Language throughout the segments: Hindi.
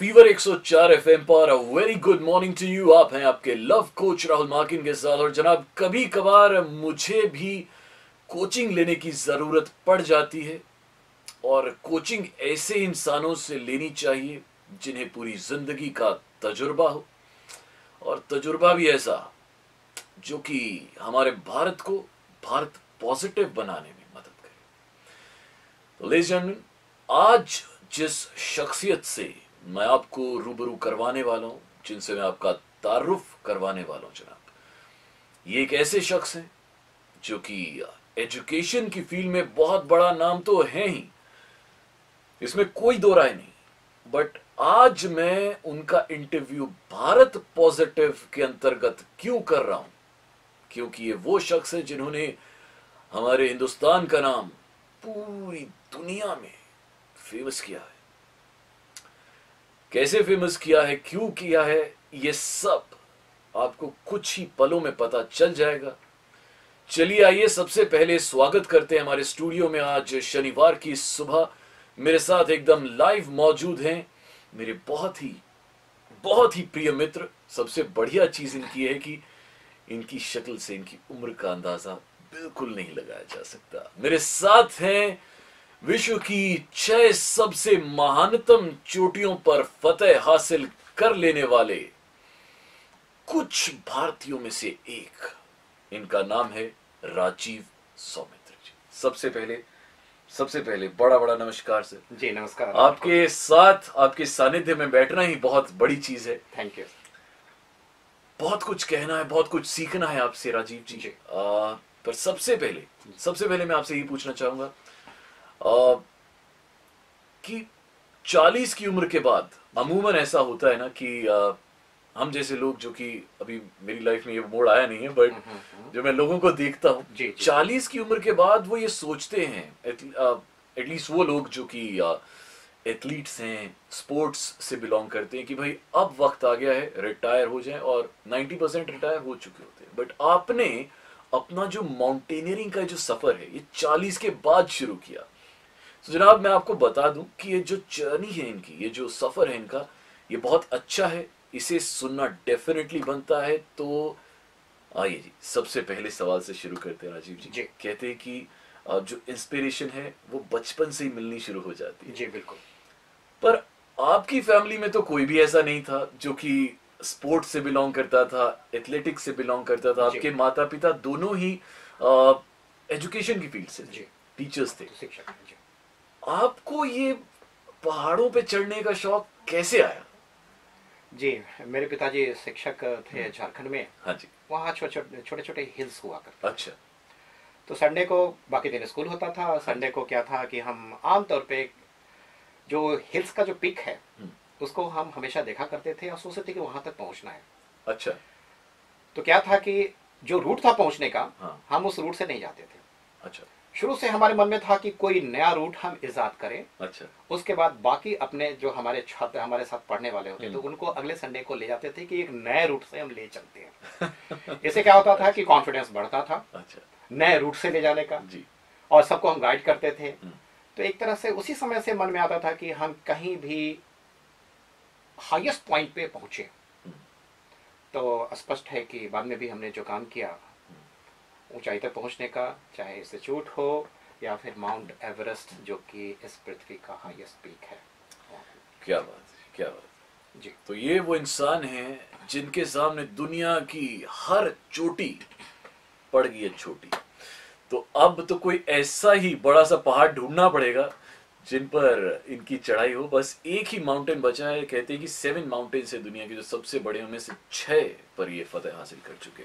फीवर 104 एफएम पर very good morning to you आप हैं आपके लव कोच राहुल मार्किन के साथ और जनाब कभी कभार मुझे भी कोचिंग लेने की ज़रूरत पड़ जाती है और कोचिंग ऐसे इंसानों से लेनी चाहिए जिन्हें पूरी ज़िंदगी का तजुर्बा हो। और तजुर्बा भी ऐसा जो कि हमारे भारत को भारत पॉजिटिव बनाने में मदद करे। तो आज जिस शख्सियत से मैं आपको रूबरू करवाने वाला हूँ, जिनसे मैं आपका तारुफ करवाने वाला हूँ, जनाब। ये एक ऐसे शख्स हैं, जो कि एजुकेशन की फ़ील्ड में बहुत बड़ा नाम तो है ही। इसमें कोई दो राय नहीं, बट आज मैं उनका इंटरव्यू भारत पॉजिटिव के अंतर्गत क्यों कर रहा हूँ? क्योंकि ये वो शख्स है जिन्होंने हमारे हिंदुस्तान का नाम पूरी दुनिया में फ़ेमस किया है। कैसे फ़ेमस किया है, क्यों किया है, ये सब आपको कुछ ही पलों में पता चल जाएगा। चलिए आइए, सबसे पहले स्वागत करते हैं हमारे स्टूडियो में आज शनिवार की सुबह। मेरे साथ एकदम लाइव मौजूद हैं मेरे बहुत ही बहुत ही प्रिय मित्र। सबसे बढ़िया चीज़ इनकी है कि इनकी शक्ल से इनकी उम्र का अंदाज़ा बिल्कुल नहीं लगाया जा सकता। मेरे साथ हैं विश्व की छह सबसे महानतम चोटियों पर फतेह हासिल कर लेने वाले कुछ भारतीयों में से एक। इनका नाम है राजीव सौमित्र जी। सबसे पहले सबसे पहले बड़ा बड़ा नमस्कार सर। जी नमस्कार। आपके साथ आपके सानिध्य में बैठना ही बहुत बड़ी चीज़ है। थैंक यू बहुत कुछ कहना है बहुत कुछ सीखना है आपसे राजीव जी, जी। आ, पर सबसे पहले सबसे पहले मैं आपसे ये पूछना चाहूँगा कि 40 की उम्र के बाद अमूमन ऐसा होता है ना कि हम जैसे लोग जो कि अभी मेरी लाइफ में ये मोड़ आया नहीं है बट जो मैं लोगों को देखता हूँ। चालीस की उम्र के बाद वो ये सोचते हैं एटलीस्ट वो लोग जो कि एथलीट्स हैं स्पोर्ट्स से बिलोंग करते हैं कि भाई अब वक्त आ गया है रिटायर हो जाए और 90 परसेंट रिटायर हो चुके होते हैं। बट आपने अपना जो माउंटेनियरिंग का जो सफ़र है ये 40 के बाद शुरू किया। तो जनाब मैं आपको बता दूँ कि ये जो जर्नी है इनकी ये जो सफ़र है इनका ये बहुत अच्छा है। इसे सुनना डेफिनेटली बनता है। तो आइए जी सबसे पहले सवाल से शुरू करते हैं राजीव जी। जी। कहते हैं कि जो इंस्पिरेशन है वो बचपन से ही मिलनी शुरू हो जाती है। जी बिल्कुल। पर आपकी फैमिली में तो कोई भी ऐसा नहीं था जो कि स्पोर्ट्स से बिलोंग करता था एथलेटिक्स से बिलोंग करता था। आपके माता पिता दोनों ही एजुकेशन की फ़ील्ड से थे। टीचर्स थे। शिक्षक आपको ये पहाड़ों पे चढ़ने का शौक कैसे आया? जी मेरे पिताजी शिक्षक थे झारखंड में। हाँ जी। वहाँ छोटे छोटे छोटे हिल्स हुआ करते अच्छा। तो संडे को बाकी दिन स्कूल होता था संडे को क्या था कि हम आमतौर पे जो हिल्स का जो पिक है हम्म। उसको हम हमेशा देखा करते थे और सोचते थे कि वहाँ तक पहुँचना है। अच्छा। तो क्या था कि जो रूट था पहुँचने का हाँ। हम उस रूट से नहीं जाते थे। अच्छा। शुरू से हमारे मन में था कि कोई नया रूट हम इजाद करें। अच्छा। उसके बाद बाकी अपने जो हमारे छात्र हमारे साथ पढ़ने वाले होते तो हम्म। उनको अगले संडे को ले जाते थे कि एक नए रूट से हम ले चलते हैं। इससे क्या होता था कि कॉन्फिडेंस बढ़ता था। अच्छा। नए रूट से ले जाने का। जी। और सबको हम गाइड करते थे। हम्म। तो एक तरह से उसी समय से मन में आता था कि हम कहीं भी हाईएस्ट पॉइंट पे पहुँचे। हम्म। तो स्पष्ट है कि बाद में भी हमने जो काम किया ऊंचाई तक पहुँचने का चाहे इंस्टीट्यूट हो या फिर माउंट एवरेस्ट जो कि इस पृथ्वी का हाईएस्ट पीक है। क्या बात है क्या बात जी। तो ये वो इंसान हैं जिनके सामने दुनिया की हर चोटी पड़ गई है छोटी। तो अब तो कोई ऐसा ही बड़ा सा पहाड़ ढूंढना पड़ेगा जिन पर इनकी चढ़ाई हो। बस एक ही माउंटेन बचा है कहते हैं कि सेवन माउंटेन है दुनिया के जो सबसे बड़े उनमें से छह पर ये फतेह हासिल कर चुके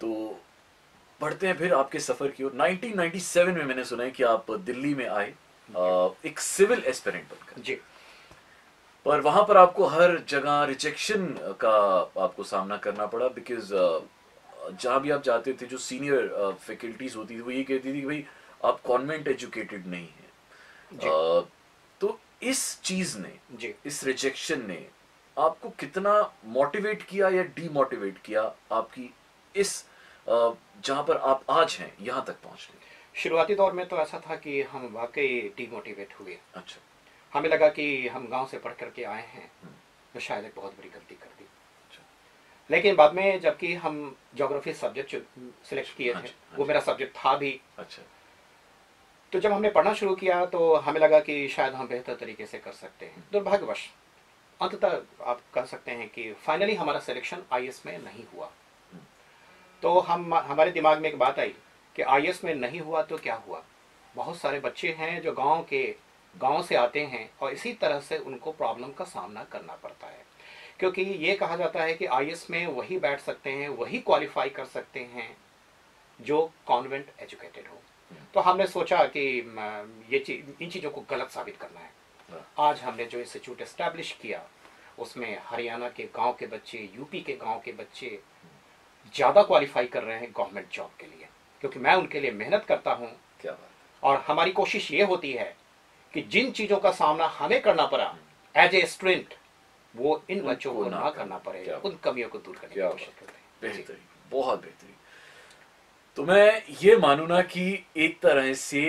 तो बढ़ते हैं फिर आपके सफ़र की ओर। 1997 में मैंने सुना है कि आप दिल्ली में आए एक सिविल एस्पिरेंट बनकर। जी। पर वहाँ पर आपको हर जगह रिजेक्शन का आपको सामना करना पड़ा बिकॉज़ जहाँ भी आप जाते थे जो सीनियर फैकल्टीज होती थी वो ये कहती थी कि भाई आप कॉन्वेंट एजुकेटेड नहीं है। जी। तो इस चीज़ ने जी। इस रिजेक्शन ने आपको कितना मोटिवेट किया या डीमोटिवेट किया आपकी इस जहाँ पर आप आज हैं यहाँ तक पहुँचने शुरुआती दौर में तो ऐसा था कि हम वाकई डिमोटिवेट हुए। अच्छा। हमें लगा कि हम गाँव से पढ़ करके आए हैं हम्म। तो शायद एक बहुत बड़ी गलती कर दी। अच्छा। लेकिन बाद में जबकि हम जोग्राफी सब्जेक्ट सिलेक्ट किए थे हाँ वो मेरा सब्जेक्ट था भी। अच्छा। तो जब हमने पढ़ना शुरू किया तो हमें लगा कि शायद हम बेहतर तरीके से कर सकते हैं। दुर्भाग्यवश अंततः आप कह सकते हैं कि फाइनली हमारा सिलेक्शन आई में नहीं हुआ। तो हम हमारे दिमाग में एक बात आई कि आई में नहीं हुआ तो क्या हुआ? बहुत सारे बच्चे हैं जो गाँव के गाँव से आते हैं और इसी तरह से उनको प्रॉब्लम का सामना करना पड़ता है। क्योंकि ये कहा जाता है कि आई में वही बैठ सकते हैं वही क्वालिफाई कर सकते हैं जो कॉन्वेंट एजुकेटेड हो। तो हमने सोचा कि ये चीज़ इन चीज़ों को गलत साबित करना है। हाँ, आज हमने जो इंस्टीट्यूट एस्टैब्लिश किया उसमें हरियाणा के गाँव के बच्चे यूपी के गाँव के बच्चे ज़्यादा क्वालिफाई कर रहे हैं गवर्नमेंट जॉब के लिए क्योंकि मैं उनके लिए मेहनत करता हूँ। क्या बात और हमारी कोशिश ये होती है कि जिन चीज़ों का सामना हमें करना पड़ा एज ए स्टूडेंट वो इन बच्चों को ना। करना पड़े उन कमियों को दूर करने की कोशिश करते हैं बेहतरीन बहुत बेहतरीन। तो मैं ये मानू ना कि एक तरह से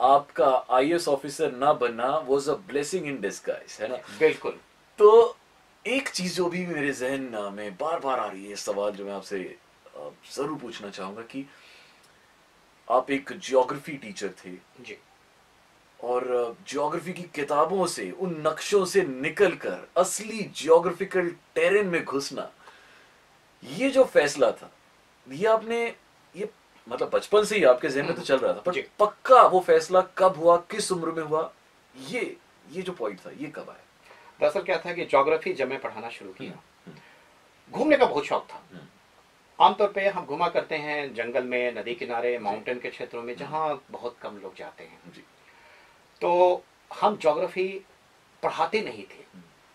आपका आईएएस ऑफिसर ना बनना was a blessing in disguise है ना? बिल्कुल। तो एक चीज़ जो भी मेरे जहन में बार बार आ रही है सवाल जो मैं आपसे ज़रूर पूछना चाहूँगा कि आप एक ज्योग्राफी टीचर थे। जी। और ज्योग्राफी की किताबों से उन नक्शों से निकलकर असली ज्योग्राफिकल टेरेन में घुसना ये जो फैसला था ये आपने ये मतलब बचपन से ही आपके जहन में तो चल रहा था पर पक्का वो फैसला कब हुआ किस उम्र में हुआ ये ये जो पॉइंट था ये कब आया? दरअसल क्या था कि ज्योग्राफी जब मैं पढ़ाना शुरू किया हम्म। घूमने का बहुत शौक था। हम्म। आमतौर पे हम घुमा करते हैं जंगल में नदी किनारे माउंटेन के क्षेत्रों में जहाँ बहुत कम लोग जाते हैं। तो हम जोग्राफी पढ़ाते नहीं थे।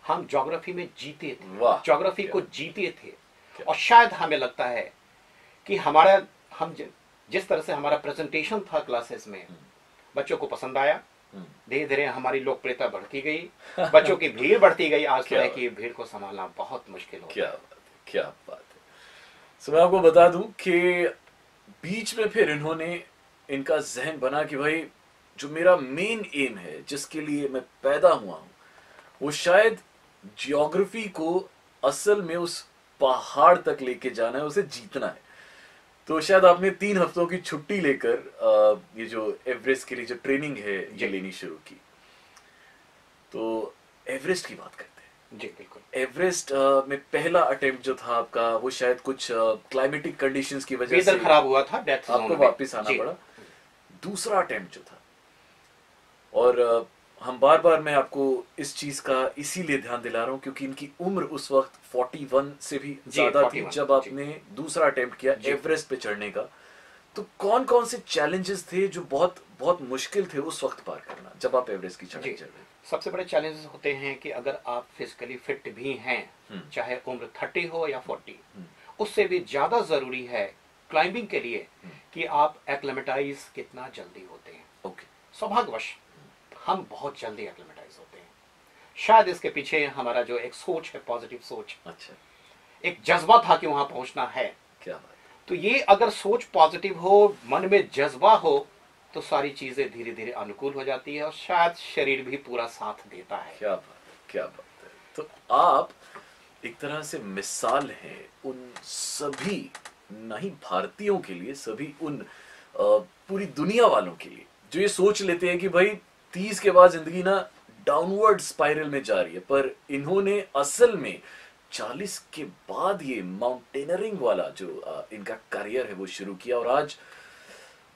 हम जोग्राफी में जीते थे। जोग्राफी को जीते थे। और शायद हमें लगता है कि हमारा हम जिस तरह से हमारा प्रेजेंटेशन था क्लासेस में बच्चों को पसंद आया हम्म। धीरे धीरे हमारी लोकप्रियता बढ़ती गई बच्चों की भीड़ बढ़ती गई। आज तरह की भीड़ को संभालना बहुत मुश्किल हो क्या बात है क्या बात है। सो मैं आपको बता दूँ कि बीच में फिर इन्होंने इनका जहन बना कि भाई जो मेरा मेन एम है जिसके लिए मैं पैदा हुआ हूँ वो शायद जियोग्राफी को असल में उस पहाड़ तक लेके जाना है उसे जीतना है। तो शायद आपने तीन हफ्तों की छुट्टी लेकर ये जो एवरेस्ट के लिए जो ट्रेनिंग है ये लेनी शुरू की। तो एवरेस्ट की बात करते हैं। जी बिल्कुल। एवरेस्ट में पहला अटेम्प्ट जो था आपका वो शायद कुछ क्लाइमेटिक कंडीशंस की वजह से खराब हुआ था डेथ आपको वापस आना पड़ा। दूसरा अटेम्प्ट जो था और हम बार बार मैं आपको इस चीज़ का इसीलिए ध्यान दिला रहा हूँ क्योंकि इनकी उम्र उस वक्त 41 से भी ज़्यादा थी जब आपने दूसरा अटेम्प्ट किया एवरेस्ट पे चढ़ने का। तो कौन कौन से चैलेंजेस थे जो बहुत बहुत मुश्किल थे उस वक्त पार करना जब आप एवरेस्ट की चढ़ाई चढ़ रहे सबसे बड़े चैलेंजेस होते हैं कि अगर आप फिजिकली फिट भी हैं हम्म। चाहे उम्र थर्टी हो या फोर्टी हम्म। उससे भी ज़्यादा ज़रूरी है क्लाइंबिंग के लिए हम्म। कि आप एक्लेमेटाइज कितना जल्दी होते हैं। ओके सौभाग्यवश हम बहुत जल्दी एक्लेमेटाइज होते हैं। शायद इसके पीछे हमारा जो एक सोच है पॉजिटिव सोच अच्छा। एक जज्बा था कि वहाँ पहुँचना है। क्या तो ये अगर सोच पॉजिटिव हो मन में जज्बा हो तो सारी चीज़ें धीरे धीरे अनुकूल हो जाती है और शायद शरीर भी पूरा साथ देता है। क्या बात है क्या बात है। तो आप एक तरह से मिसाल हैं उन सभी नहीं भारतीयों के लिए सभी उन पूरी दुनिया वालों के लिए जो ये सोच लेते हैं कि भाई तीस के बाद ज़िंदगी ना डाउनवर्ड स्पाइरल में जा रही है पर इन्होंने असल में चालीस के बाद ये माउंटेनरिंग वाला जो इनका करियर है वो शुरू किया और आज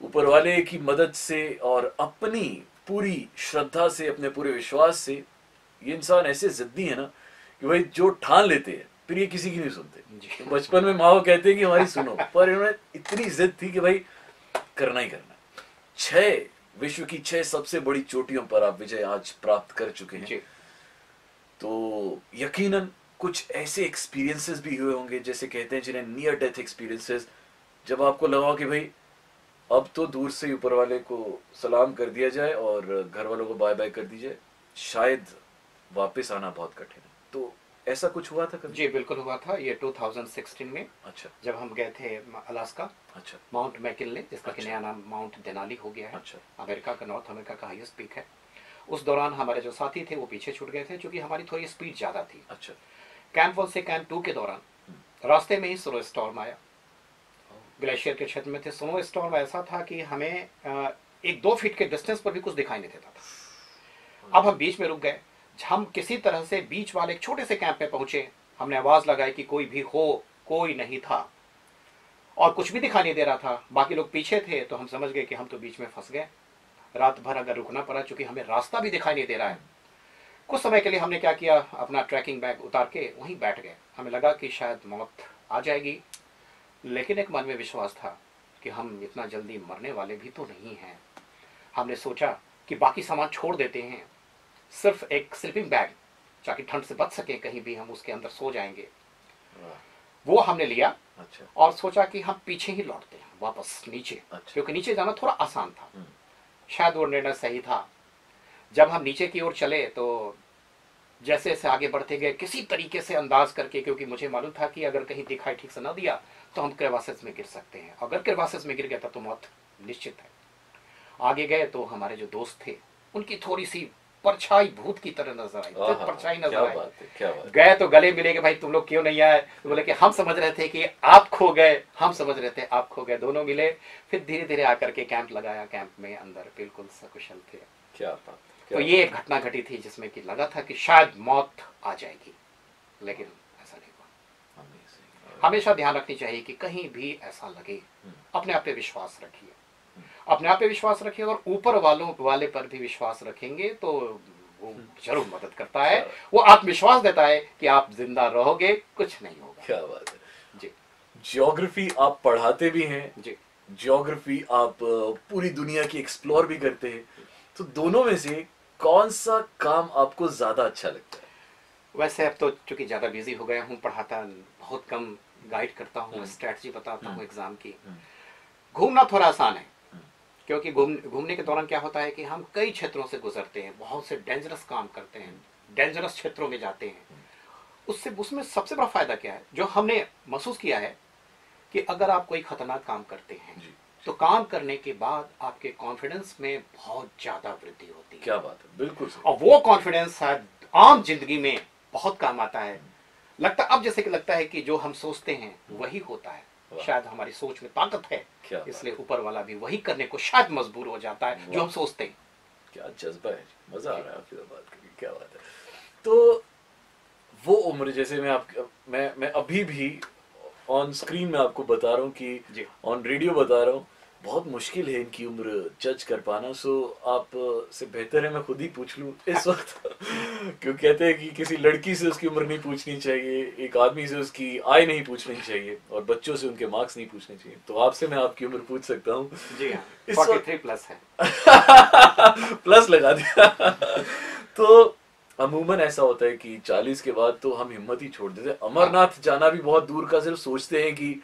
ऊपर वाले की मदद से और अपनी पूरी श्रद्धा से अपने पूरे विश्वास से ये इंसान ऐसे जिद्दी है ना कि भाई जो ठान लेते हैं फिर ये किसी की नहीं सुनते बचपन में माँ कहते हैं कि हमारी सुनो पर इन्होंने इतनी जिद थी कि भाई करना ही करना। छह विश्व की छह सबसे बड़ी चोटियों पर आप विजय आज प्राप्त कर चुके हैं। तो यकीनन कुछ ऐसे एक्सपीरियंसेस भी हुए होंगे जैसे कहते हैं जिन्हें नियर डेथ एक्सपीरियंसेस जब आपको लगा कि भाई अब तो दूर से ऊपर वाले को सलाम कर दिया जाए और घर वालों को बाय बाय कर दीजिए शायद वापस आना बहुत कठिन है। तो ऐसा कुछ हुआ था कभी? जी बिल्कुल हुआ था। ये 2016 में अच्छा। जब हम गए थे अलास्का अच्छा। माउंट मैकिनले जिसका अच्छा। नया नाम माउंट देनाली हो गया है। अच्छा। अमेरिका का नॉर्थ अमेरिका का हाईएस्ट पीक है। उस दौरान हमारे जो साथी थे वो पीछे छूट गए थे क्योंकि हमारी थोड़ी स्पीड ज़्यादा थी। अच्छा। कैंप वन से कैंप टू के दौरान रास्ते में ही स्नो स्टॉर्म आया। ग्लेशियर के क्षेत्र में थे। स्नो स्टॉर्म ऐसा था कि हमें एक दो फीट के डिस्टेंस पर भी कुछ दिखाई नहीं देता था। अब हम बीच में रुक गए। हम किसी तरह से बीच वाले एक छोटे से कैंप में पहुँचे। हमने आवाज़ लगाई कि कोई भी हो, कोई नहीं था। और कुछ भी दिखाई नहीं दे रहा था। बाकी लोग पीछे थे तो हम समझ गए कि हम तो बीच में फंस गए। रात भर अगर रुकना पड़ा, चूँकि हमें रास्ता भी दिखाई नहीं दे रहा है। कुछ समय के लिए हमने क्या किया? अपना ट्रैकिंग बैग उतार के वहीं बैठ गए। हमें लगा कि शायद मौत आ जाएगी। लेकिन एक मन में विश्वास था कि हम इतना जल्दी मरने वाले भी तो नहीं हैं। हमने सोचा कि बाकी सामान छोड़ देते हैं। सिर्फ़ एक स्लीपिंग बैग ताकि ठंड से बच सके कहीं भी हम उसके अंदर सो जाएँगे। वो हमने लिया अच्छा। और सोचा कि हम पीछे ही लौटते हैं वापस नीचे। अच्छा। क्योंकि नीचे जाना थोड़ा आसान था। हम्म। शायद वो निर्णय सही था। जब हम नीचे की ओर चले तो जैसे जैसे आगे बढ़ते गए किसी तरीके से अंदाज करके क्योंकि मुझे मालूम था कि अगर कहीं दिखाई ठीक से ना दिया तो हम क्रेवासिस में गिर सकते हैं। अगर क्रेवासिस में गिर गया तब तो मौत निश्चित है। आगे गए तो हमारे जो दोस्त थे उनकी थोड़ी सी परछाई भूत की तरह नज़र आई आहा, परछाई नज़र आई। गए तो गले मिले कि भाई तुम लोग क्यों नहीं आए? तो बोले कि हम समझ रहे थे कि आप खो गए हम समझ रहे थे आप खो गए दोनों मिले फिर धीरे धीरे आकर के कैंप लगाया कैंप में अंदर बिल्कुल सकुशल थे। क्या बात तो ये एक घटना घटी थी जिसमें कि लगा था कि शायद मौत आ जाएगी लेकिन ऐसा नहीं हुआ। हमेशा ध्यान रखनी चाहिए कि कहीं भी ऐसा लगे अपने आप पे विश्वास रखिए। अपने आप पे विश्वास रखिए और ऊपर वालों वाले पर भी विश्वास रखेंगे तो वो ज़रूर मदद करता है। वो आत्मविश्वास देता है कि आप ज़िंदा रहोगे कुछ नहीं होगा। क्या बात है। जी। ज्योग्राफी आप पढ़ाते भी हैं जी। ज्योग्राफी आप पूरी दुनिया की एक्सप्लोर भी करते हैं। तो दोनों में से कौन सा काम आपको ज़्यादा अच्छा लगता है? वैसे अब तो चूँकि ज़्यादा बिज़ी हो गया हूँ पढ़ाता बहुत कम गाइड करता हूँ स्ट्रेटजी बताता हूँ एग्ज़ाम की। घूमना थोड़ा आसान है। क्योंकि घूम घूमने के दौरान क्या होता है कि हम कई क्षेत्रों से गुजरते हैं बहुत से डेंजरस काम करते हैं डेंजरस क्षेत्रों में जाते हैं। उससे उसमें सबसे बड़ा फ़ायदा क्या है? जो हमने महसूस किया है कि अगर आप कोई खतरनाक काम करते हैं तो काम करने के बाद आपके कॉन्फिडेंस में बहुत ज़्यादा वृद्धि होती है। क्या बात है। बिल्कुल और वो कॉन्फिडेंस शायद आम ज़िंदगी में बहुत काम आता है। लगता अब जैसे कि लगता है कि जो हम सोचते हैं वही होता है। शायद हमारी सोच में ताकत है। इसलिए ऊपर वाला भी वही करने को शायद मजबूर हो जाता है जो हम सोचते हैं। क्या जज्बा है मज़ा आ रहा है आपकी बात करके क्या बात है। तो वो उम्र जैसे मैं आप मैं मैं अभी भी ऑन स्क्रीन में आपको बता रहा हूँ कि ऑन रेडियो बता रहा हूँ बहुत मुश्किल है इनकी उम्र जज कर पाना सो आप से बेहतर है मैं खुद ही पूछ लूँ इस वक्त। क्यों कहते हैं कि किसी लड़की से उसकी उम्र नहीं पूछनी चाहिए एक आदमी से उसकी आय नहीं पूछनी चाहिए और बच्चों से उनके मार्क्स नहीं पूछने चाहिए। तो आपसे मैं आपकी उम्र पूछ सकता हूँ। जी हाँ प्लस है। प्लस लगा दिया। तो अमूमन ऐसा होता है कि 40 के बाद तो हम हिम्मत ही छोड़ देते अमरनाथ जाना भी बहुत दूर का सिर्फ़ सोचते हैं कि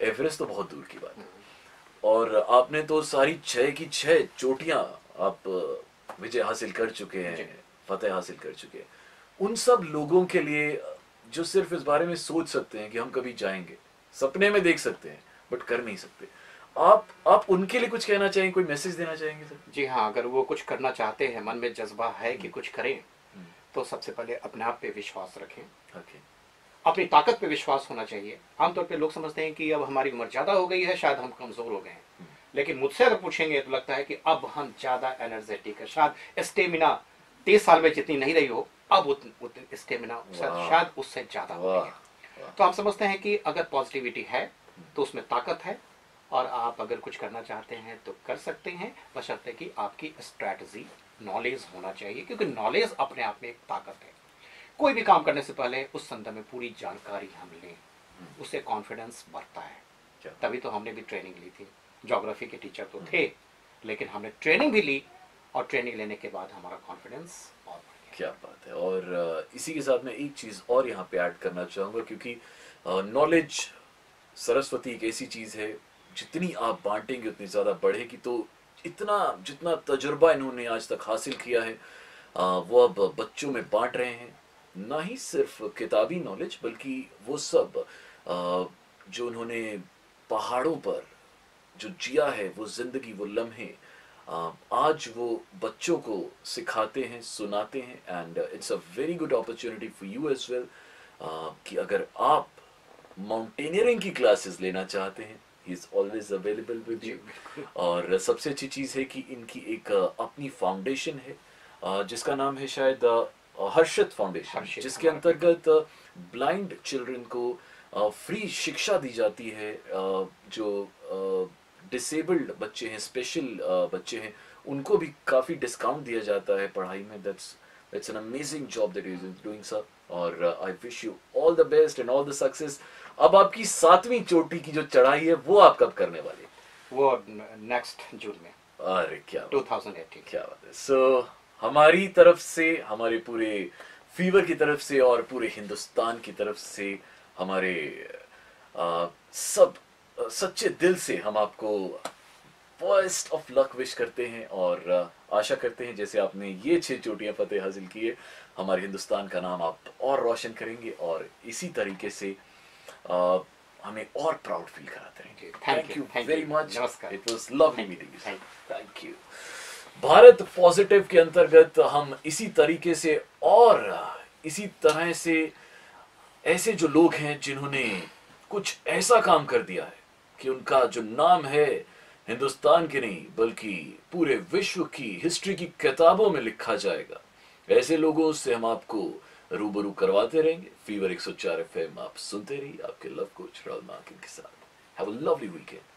एवरेस्ट तो बहुत दूर की बात है। और आपने तो सारी छह की छह चोटियाँ आप विजय हासिल कर चुके हैं फतेह हासिल कर चुके हैं। उन सब लोगों के लिए जो सिर्फ़ इस बारे में सोच सकते हैं कि हम कभी जाएँगे सपने में देख सकते हैं बट कर नहीं सकते। आप आप उनके लिए कुछ कहना चाहेंगे कोई मैसेज देना चाहेंगे सर जी हाँ अगर वो कुछ करना चाहते हैं मन में जज्बा है कि कुछ करें हम्म। तो सबसे पहले अपने आप पे विश्वास रखें। ओके अपनी ताकत पे विश्वास होना चाहिए। आमतौर पे लोग समझते हैं कि अब हमारी उम्र ज़्यादा हो गई है शायद हम कमज़ोर हो गए हैं। लेकिन मुझसे अगर पूछेंगे तो लगता है कि अब हम ज़्यादा एनर्जेटिक है। शायद स्टेमिना तीस साल में जितनी नहीं रही हो अब उतनी स्टेमिना शायद उससे ज़्यादा हो गई है। तो आप समझते हैं कि अगर पॉजिटिविटी है तो उसमें ताकत है और आप अगर कुछ करना चाहते हैं तो कर सकते हैं। बशर्ते कि आपकी स्ट्रैटेजी नॉलेज होना चाहिए क्योंकि नॉलेज अपने आप में एक ताकत है। कोई भी काम करने से पहले उस संदर्भ में पूरी जानकारी हम लें। उससे कॉन्फिडेंस बढ़ता है। तभी तो हमने भी ट्रेनिंग ली थी। ज्योग्राफी के टीचर तो थे लेकिन हमने ट्रेनिंग भी ली और ट्रेनिंग लेने के बाद हमारा कॉन्फिडेंस और क्या बात है। और इसी के साथ मैं एक चीज़ और यहाँ पे ऐड करना चाहूँगा क्योंकि नॉलेज सरस्वती एक ऐसी चीज़ है जितनी आप बांटेंगे उतनी ज़्यादा बढ़ेगी। तो इतना जितना तजुर्बा इन्होंने आज तक हासिल किया है वो अब बच्चों में बांट रहे हैं। ना ही सिर्फ़ किताबी नॉलेज बल्कि वो सब जो उन्होंने पहाड़ों पर जो जिया है वो ज़िंदगी वो लम्हे आज वो बच्चों को सिखाते हैं सुनाते हैं and it's a very good opportunity for you as well कि अगर आप माउंटेनियरिंग की क्लासेस लेना चाहते हैं he is always available with you और सबसे अच्छी चीज़ है कि इनकी एक अपनी फाउंडेशन है जिसका नाम है शायद हर्षित फाउंडेशन जिसके अंतर्गत ब्लाइंड चिल्ड्रन को फ्री शिक्षा दी जाती है जो डिसेबल्ड बच्चे हैं स्पेशल बच्चे हैं उनको भी काफ़ी डिस्काउंट दिया जाता है पढ़ाई में। That's it's an amazing job that is doing sir और I wish you all the best and all the success अब आपकी सातवीं चोटी की जो चढ़ाई है वो आप कब करने वाले? वो नेक्स्ट जून में। अरे क्या 2018 क्या बात है। सो so, हमारी तरफ़ से हमारे पूरे फीवर की तरफ़ से और पूरे हिंदुस्तान की तरफ़ से हमारे आ, सब सच्चे दिल से हम आपको फ़र्स्ट ऑफ़ लक विश करते हैं और आशा करते हैं जैसे आपने ये छह चोटियाँ फतेह हासिल किए हमारे हिंदुस्तान का नाम आप और रोशन करेंगे और इसी तरीके से आ, हमें और प्राउड फील कराते रहेंगे। Thank you very much it was lovely meeting thank you Bharat positive के अंतर्गत हम इसी तरीके से और इसी तरह से ऐसे जो लोग हैं जिन्होंने कुछ ऐसा काम कर दिया है कि उनका जो नाम है हिंदुस्तान के नहीं, बल्कि पूरे विश्व की हिस्ट्री की किताबों में लिखा जाएगा। ऐसे लोगों से हम आपको रूबरू करवाते रहेंगे। फीवर एक सौ 104 एफएम आप सुनते रहिए, आपके लव कोच राहुल मार्किन के साथ। Have a lovely weekend